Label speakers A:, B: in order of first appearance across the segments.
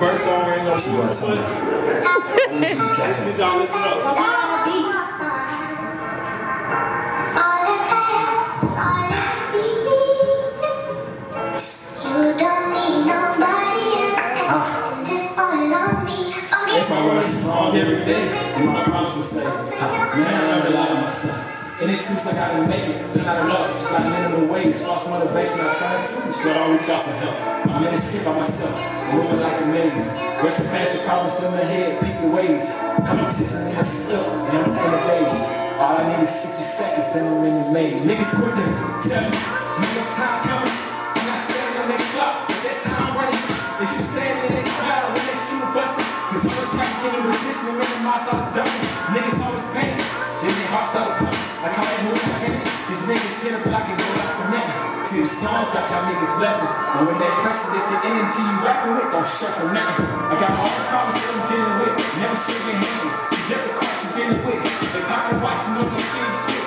A: First song gonna shoot the foot. Did y'all listen up? If I write a song every day, my promise will fade. Man, Any excuse like I gotta make it, then enough. Just got minimal ways, false motivation I turn to. So I reach out for help. I'm in this shit by myself, moving like a maze. Rushing past the problems in my head, the ways. Competition in slip, and I'm in the days. All I need is 60 seconds, then I'm in the maze. Niggas quit them, tell me, when the time coming, I'm not standing on that clock, but that time running. They should stand in the crowd when they shoot busting. Cause all the time getting resistant, minimize all the ducking. Niggas always niggas hit a block and go out for nothing. See, the songs got y'all niggas And when that pressure gets the energy you rapping with, don't shut for nothing. I got all the problems that I'm dealing with. Never shaking hands. You get the you're dealing with. They pocket watching on the kid quick.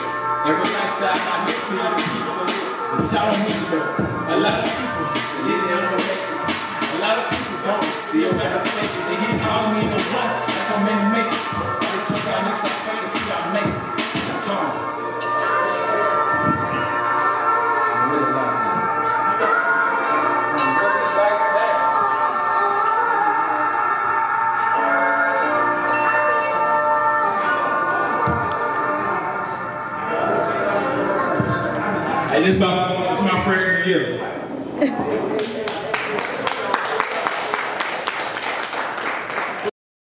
A: Every lifestyle I make for y'all to keep it with. But y'all don't need. A lot of people, they don't make it. Hey, this is my, this is my freshman year.